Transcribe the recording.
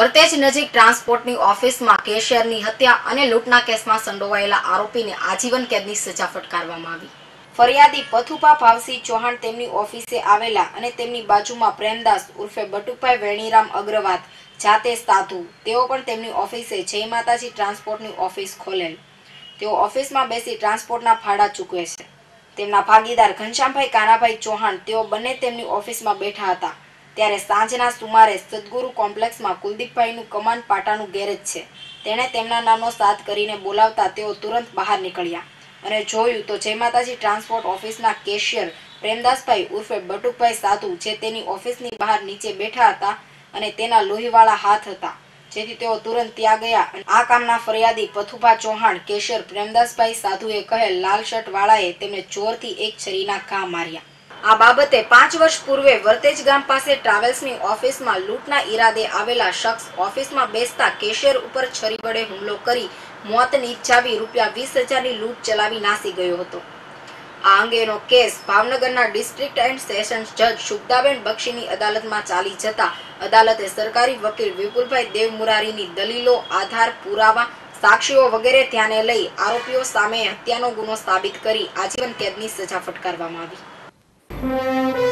વરતેજ નજીક ટ્રાન્સપોર્ટની ઓફિસમાં કેશિયરની હત્યા અને લૂંટના કેસમાં સંડોવાયેલા આરોપીને આજીવન કેદની સજા ફટકારવામાં આવી. ફરિયાદી પથુપા ભાવસી ચૌહાણ તેમની ઓફિસે આવેલા અને તેમની બાજુમાં પ્રેમદાસ ઉર્ફે બટુભાઈ વેણીરામ અગ્રવાત, જાતે સાધુ. તેઓ પણ તેમની ઓફિસે જય માતાજી ટ્રાન્સપોર્ટની ઓફિસ ખોલેલ. તેઓ ઓફિસમાં બેસી ટ્રાન્સપોર્ટના ભાડા ચૂકવે છે. તેમના ભાગીદાર ઘનશ્યામભાઈ કાનાભાઈ ચૌહાણ, તેઓ બંને તેમની ઓફિસમાં બેઠા હતા. ત્યારે સાંજના સુમારે સદગુરુ કોમ્પ્લેક્સમાં કુલદીપભાઈનું કમાન પાટાનું ગેરેજ છે. તેણે તેમના નામનો સાથ કરીને બોલાવતા તેઓ તુરંત બહાર નીકળ્યા અને જોયું તો જય માતાજી ટ્રાન્સપોર્ટ ઓફિસના કેશિયર પ્રેમદાસભાઈ ઉર્ફે બટુકભાઈ સાધુ જે તેની ઓફિસની બહાર નીચે બેઠા હતા અને તેના લોહીવાળા હાથ હતા. જેથી તેઓ તુરંત ત્યાં ગયા આ કામના ફરિયાદી પથુભા ચૌહાણ, કેશિયર પ્રેમદાસભાઈ સાધુએ કહેલ લાલ શર્ટ વાળાએ તેમને જોરથી એક છરીના ઘા માર્યા. આ બાબતે પાંચ વર્ષ પૂર્વે વર્તેજ ગામ પાસે ટ્રાવેલ્સની ઓફિસમાં લૂંટના ઈરાદે આવેલા શખ્સ ઓફિસમાં બેસતા કેશિયર ઉપર છરી વડે હુમલો કરી મોત નીપજાવી રૂપિયા વીસ હજારની લૂંટ ચલાવી નાસી ગયો હતો. આ અંગેનો કેસ ભાવનગરના ડિસ્ટ્રિક્ટ એન્ડ સેશન્સ જજ શુભદાબેન બક્ષીની અદાલતમાં ચાલી જતા અદાલતે સરકારી વકીલ વિપુલભાઈ દેવમુરારીની દલીલો, આધાર, પુરાવા, સાક્ષીઓ વગેરે ધ્યાને લઈ આરોપીઓ સામે હત્યાનો ગુનો સાબિત કરી આજીવન કેદની સજા ફટકારવામાં આવી. Música